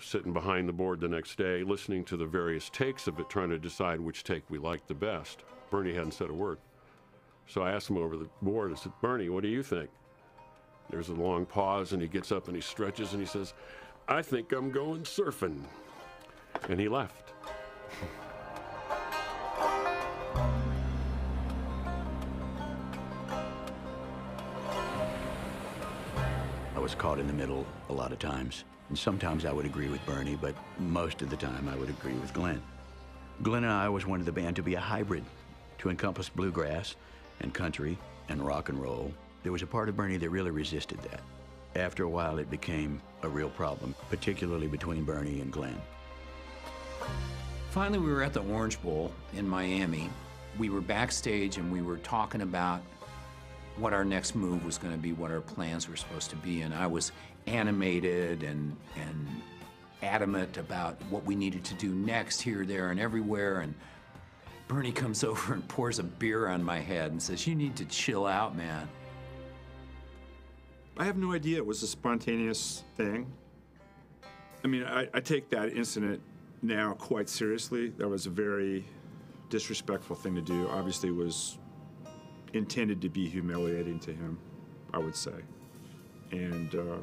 sitting behind the board the next day, listening to the various takes of it, trying to decide which take we liked the best. Bernie hadn't said a word. So I asked him over the board, I said, Bernie, what do you think? There's a long pause, and he gets up and he stretches and he says, I think I'm going surfing. And he left. I was caught in the middle a lot of times. And sometimes I would agree with Bernie, but most of the time I would agree with Glenn. Glenn and I always wanted the band to be a hybrid, to encompass bluegrass and country and rock and roll. There was a part of Bernie that really resisted that. After a while, it became a real problem, particularly between Bernie and Glenn. Finally, we were at the Orange Bowl in Miami. We were backstage and we were talking about what our next move was going to be, what our plans were supposed to be, and I was animated and and adamant about what we needed to do next, here, there, and everywhere. And Bernie comes over and pours a beer on my head and says, "You need to chill out, man." I have no idea it was a spontaneous thing. I mean, I, I take that incident now quite seriously. That was a very disrespectful thing to do. Obviously, was intended to be humiliating to him, I would say, and uh,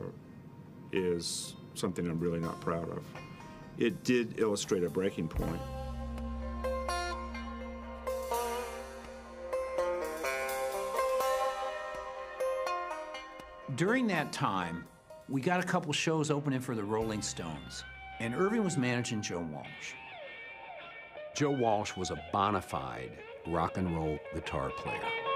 is something I'm really not proud of. It did illustrate a breaking point. During that time, we got a couple shows opening for the Rolling Stones, and Irving was managing Joe Walsh. Joe Walsh was a bona fide rock and roll guitar player.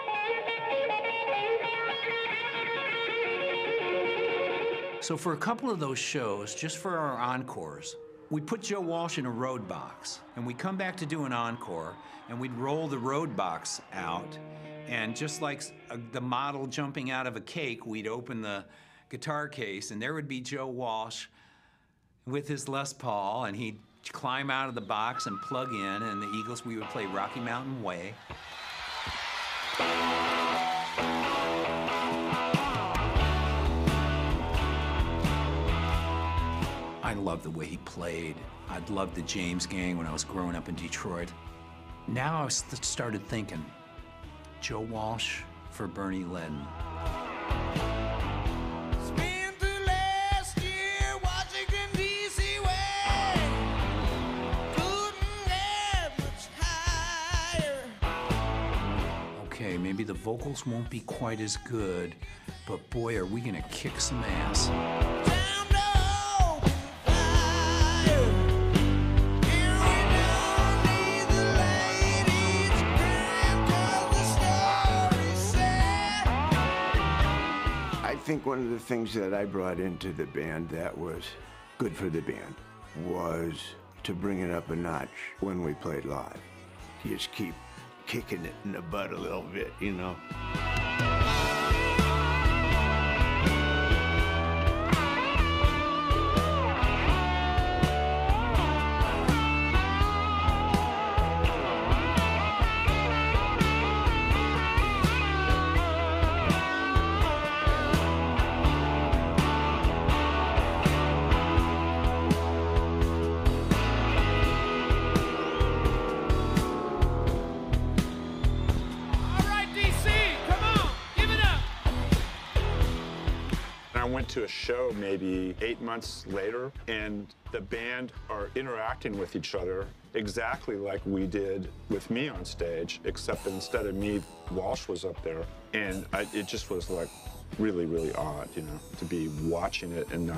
So for a couple of those shows, just for our encores, we put Joe Walsh in a road box, and we'd come back to do an encore, and we'd roll the road box out, and just like a, uh, the model jumping out of a cake, we'd open the guitar case, and there would be Joe Walsh with his Les Paul, and he'd climb out of the box and plug in, and the Eagles, we would play Rocky Mountain Way. I loved the way he played. I'd loved the James Gang when I was growing up in Detroit. Now I started thinking, Joe Walsh for Bernie Leadon. Spent the last year Washington, D.C. way. Couldn't get much higher. Okay, maybe the vocals won't be quite as good, but boy, are we gonna kick some ass. Think one of the things that I brought into the band that was good for the band was to bring it up a notch when we played live. Just keep kicking it in the butt a little bit, you know. Went to a show maybe eight months later, and the band are interacting with each other exactly like we did with me on stage, except instead of me, Walsh was up there. And I, it just was like really, really odd, you know, to be watching it and not